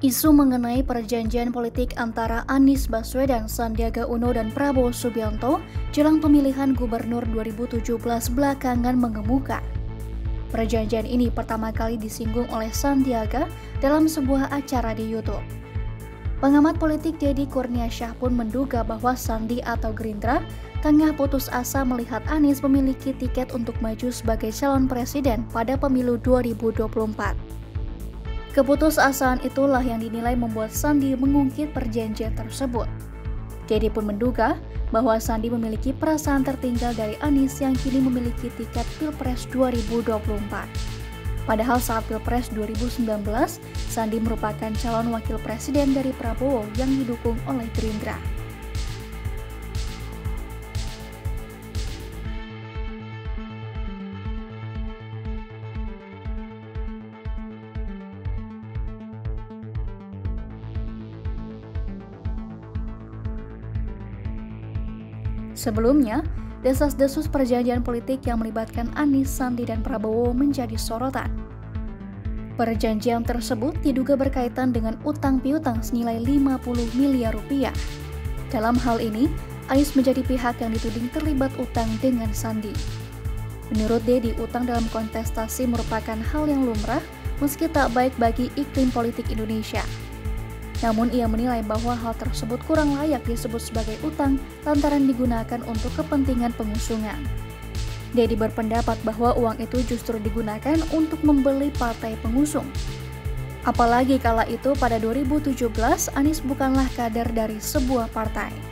Isu mengenai perjanjian politik antara Anies Baswedan, Sandiaga Uno, dan Prabowo Subianto jelang pemilihan gubernur 2017 belakangan mengemuka. Perjanjian ini pertama kali disinggung oleh Sandiaga dalam sebuah acara di YouTube. Pengamat politik Deddy Kurniasyah pun menduga bahwa Sandi atau Gerindra tengah putus asa melihat Anies memiliki tiket untuk maju sebagai calon presiden pada pemilu 2024. Keputusasaan itulah yang dinilai membuat Sandi mengungkit perjanjian tersebut. Dedi pun menduga bahwa Sandi memiliki perasaan tertinggal dari Anies yang kini memiliki tiket Pilpres 2024. Padahal saat Pilpres 2019, Sandi merupakan calon wakil presiden dari Prabowo yang didukung oleh Gerindra. Sebelumnya, desas-desus perjanjian politik yang melibatkan Anies, Sandi, dan Prabowo menjadi sorotan. Perjanjian tersebut diduga berkaitan dengan utang piutang senilai 50 miliar rupiah. Dalam hal ini, Anies menjadi pihak yang dituding terlibat utang dengan Sandi. Menurut Dedi, utang dalam kontestasi merupakan hal yang lumrah meski tak baik bagi iklim politik Indonesia. Namun ia menilai bahwa hal tersebut kurang layak disebut sebagai utang lantaran digunakan untuk kepentingan pengusungan. Dedi berpendapat bahwa uang itu justru digunakan untuk membeli partai pengusung. Apalagi kala itu pada 2017 Anies bukanlah kader dari sebuah partai.